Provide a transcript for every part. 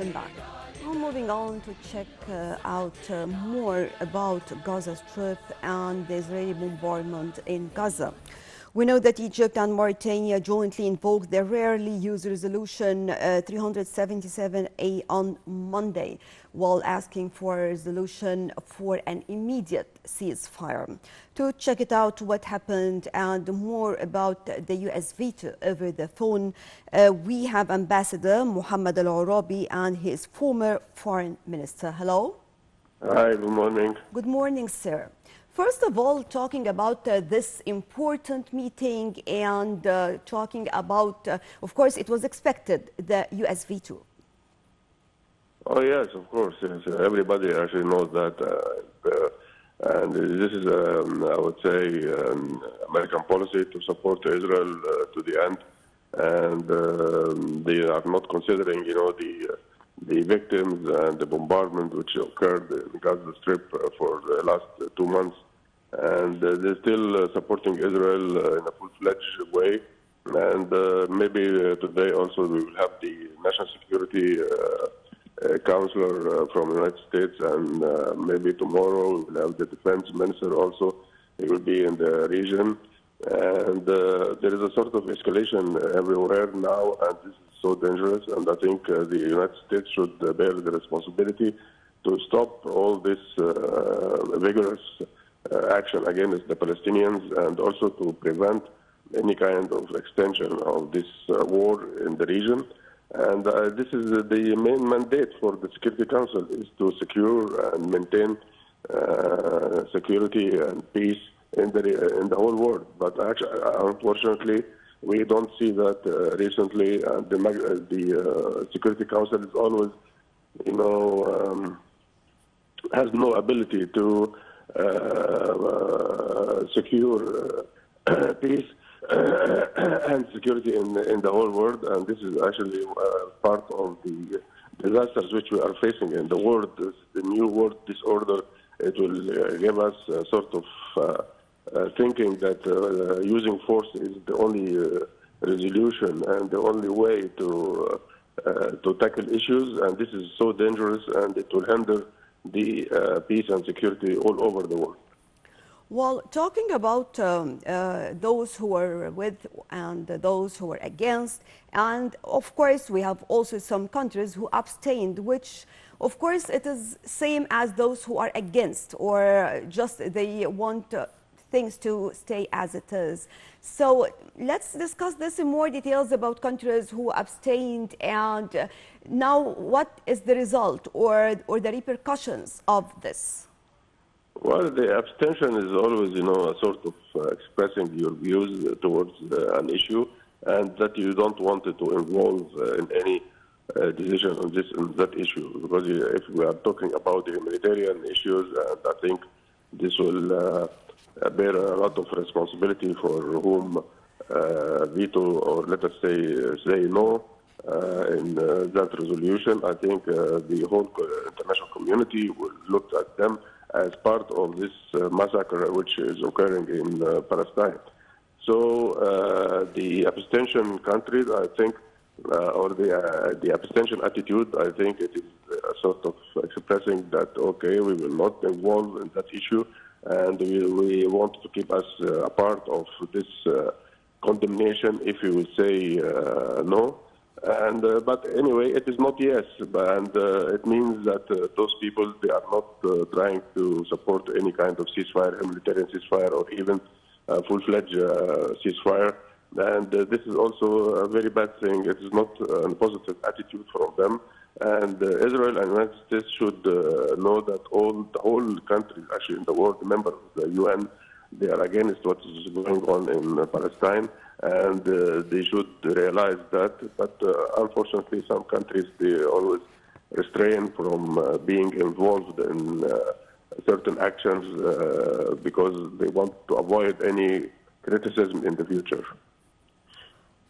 welcome back. Now moving on to check uh, out uh, more about Gaza Strip and the Israeli bombardment in Gaza. We know that Egypt and Mauritania jointly invoked the rarely used resolution uh, 377A on Monday while asking for a resolution for an immediate ceasefire. To check it out, what happened and more about the U.S. veto over the phone, uh, we have Ambassador Mohamed Al-Orabi and his former foreign minister. Hello. Hi, good morning. Good morning, sir. First of all, talking about uh, this important meeting and uh, talking about, uh, of course, it was expected, the U.S. veto. Oh, yes, of course. Yes. Everybody actually knows that. and this is, um, I would say, um, American policy to support Israel to the end. And um, they are not considering, you know, the the victims and the bombardment which occurred in Gaza Strip for the last two months. And uh, they're still uh, supporting Israel uh, in a full-fledged way. And uh, maybe uh, today also we will have the National Security uh, Counselor from the United States, and maybe tomorrow we will have the Defense Minister also. He will be in the region. And there is a sort of escalation everywhere now, and this is so dangerous. And I think the United States should bear the responsibility to stop all this vigorous action against the Palestinians and also to prevent any kind of extension of this war in the region. And uh, this is the main mandate for the Security Council is to secure and maintain uh, security and peace in the in the whole world. But actually, unfortunately, we don't see that uh, recently. Uh, the the uh, Security Council is always, you know, um, has no ability to Uh, secure uh, peace uh, and security in in the whole world. And this is actually part of the disasters which we are facing in the world. The new world disorder. It will give us a sort of uh, thinking that uh, using force is the only uh, resolution and the only way to to tackle issues, and this is so dangerous, and it will hinder the peace and security all over the world. Well, talking about um, uh, those who are with and those who are against, and of course we have also some countries who abstained, which of course it is same as those who are against, or just they want uh, things to stay as it is. So let's discuss this in more details about countries who abstained and uh, now what is the result or, or the repercussions of this? Well, the abstention is always, you know, a sort of uh, expressing your views towards uh, an issue and that you don't want it to involve uh, in any uh, decision on this on that issue. Because if we are talking about the humanitarian issues, and I think this will uh, bear a lot of responsibility for whom uh, veto or let us say say no uh, in uh, that resolution. I think the whole international community will look at them as part of this massacre which is occurring in Palestine. So the abstention countries, I think, uh, or the uh, the abstention attitude, I think it is a sort of expressing that okay, we will not involve in that issue, and we, we want to keep us uh, a part of this uh, condemnation if you will say uh, no. And but anyway, it is not yes, and it means that those people they are not trying to support any kind of ceasefire, humanitarian ceasefire, or even full-fledged ceasefire. And uh, this is also a very bad thing. It is not a positive attitude from them. And uh, Israel and United States should uh, know that all the whole countries, actually in the world, members of the UN, they are against what is going on in Palestine, and uh, they should realize that. But uh, unfortunately, some countries they always restrain from uh, being involved in certain actions because they want to avoid any criticism in the future.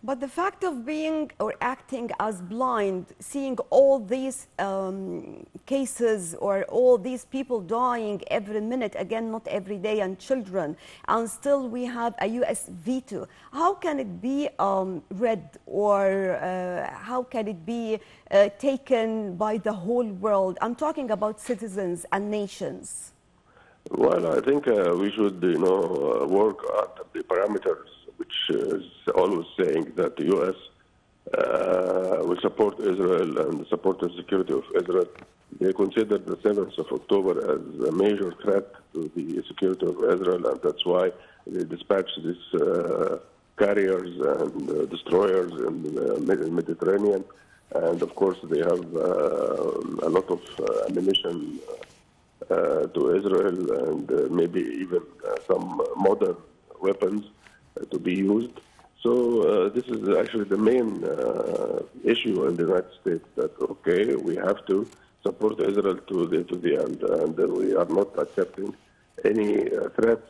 But the fact of being or acting as blind, seeing all these um, cases or all these people dying every minute, again, not every day, and children, and still we have a U.S. veto, how can it be um, read or uh, how can it be uh, taken by the whole world? I'm talking about citizens and nations. Well, I think uh, we should, you know, uh, work on the parameters which is always saying that the U.S. Uh, will support Israel and support the security of Israel. They consider the 7th of October as a major threat to the security of Israel, and that's why they dispatch these uh, carriers and uh, destroyers in the Mediterranean. And of course, they have uh, a lot of uh, ammunition uh, to Israel and maybe even some modern weapons to be used. So uh, this is actually the main uh, issue in the United States that okay, we have to support Israel to the to the end, and we are not accepting any uh, threats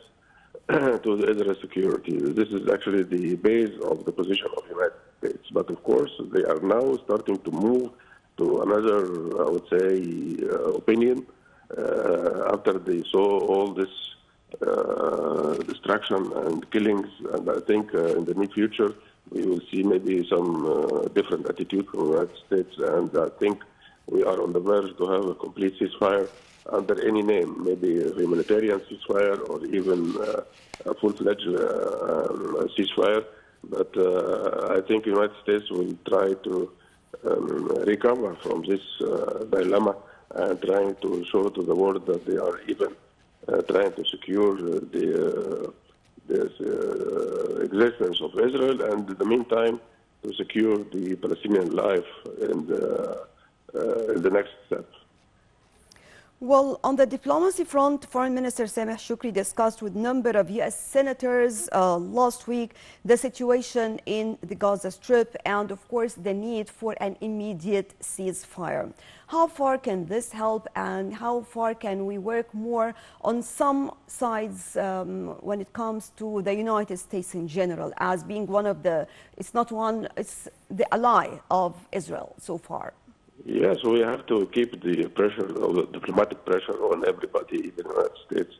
to the Israel security. This is actually the base of the position of the United States. But of course, they are now starting to move to another, I would say, uh, opinion uh, after they saw all this uh, destruction and killings. And I think uh, in the near future, we will see maybe some uh, different attitude from the United States. And I think we are on the verge to have a complete ceasefire under any name, maybe a humanitarian ceasefire or even uh, a full-fledged uh, um, ceasefire. But uh, I think the United States will try to um, recover from this dilemma and trying to show to the world that they are even uh, trying to secure the, uh, the uh, existence of Israel, and in the meantime, to secure the Palestinian life in the, in the next step. Well, on the diplomacy front, Foreign Minister Sameh Shoukry discussed with a number of U.S. senators uh, last week the situation in the Gaza Strip and, of course, the need for an immediate ceasefire. How far can this help and how far can we work more on some sides um, when it comes to the United States in general as being one of the, it's not one, it's the ally of Israel so far? Yes, we have to keep the pressure, the diplomatic pressure on everybody, even the United States.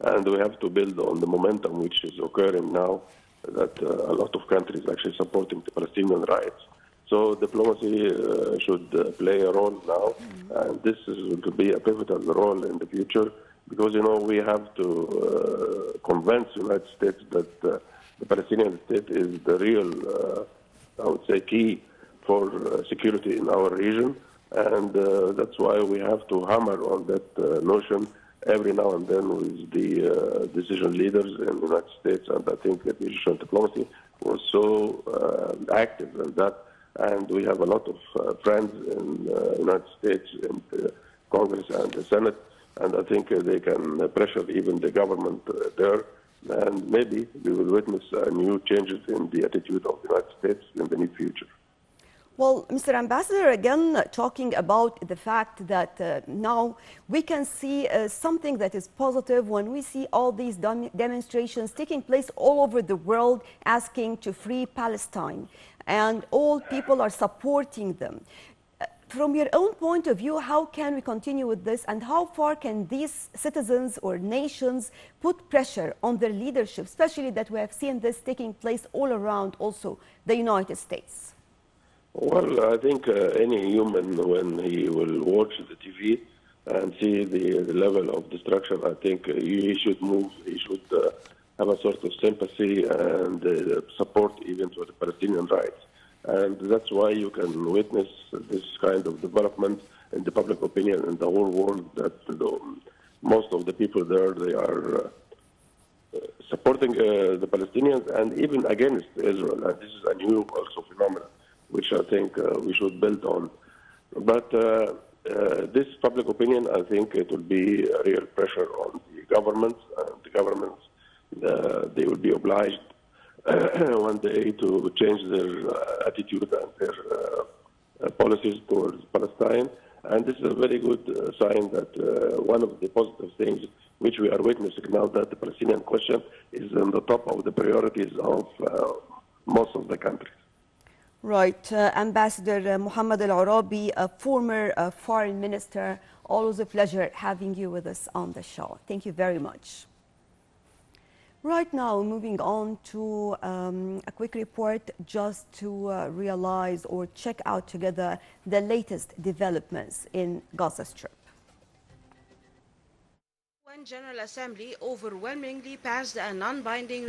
And we have to build on the momentum which is occurring now that uh, a lot of countries actually supporting the Palestinian rights. So diplomacy uh, should uh, play a role now, mm-hmm. and this is going to be a pivotal role in the future because you know we have to uh, convince the United States that uh, the Palestinian state is the real, uh, I would say, key for security in our region and uh, that's why we have to hammer on that uh, notion every now and then with the uh, decision leaders in the United States. And I think that Egyptian diplomacy was so uh, active in that. And we have a lot of uh, friends in the uh, United States, in Congress and the Senate. And I think they can pressure even the government there. And maybe we will witness new changes in the attitude of the United States in the near future. Well, Mr. Ambassador, again, talking about the fact that uh, now we can see uh, something that is positive when we see all these demonstrations taking place all over the world asking to free Palestine, and all people are supporting them. Uh, from your own point of view, how can we continue with this, and how far can these citizens or nations put pressure on their leadership, especially that we have seen this taking place all around also the United States? Well, I think uh, any human, when he will watch the TV and see the, the level of destruction, I think uh, he should move, he should uh, have a sort of sympathy and uh, support even for the Palestinian rights. And that's why you can witness this kind of development in the public opinion in the whole world that the, most of the people there, they are uh, supporting uh, the Palestinians and even against Israel. And this is a new also which I think uh, we should build on. But uh, uh, this public opinion, I think it will be a real pressure on the governments, and the governments they will be obliged one day to change their attitude and their policies towards Palestine. And this is a very good sign that uh, one of the positive things which we are witnessing now that the Palestinian question is on the top of the priorities of uh, most of the countries. Right, uh, Ambassador uh, Mohamed Al Orabi, a former uh, foreign minister, always a pleasure having you with us on the show. Thank you very much. Right now, moving on to um, a quick report just to uh, realize or check out together the latest developments in Gaza Strip. UN General Assembly overwhelmingly passed a non-binding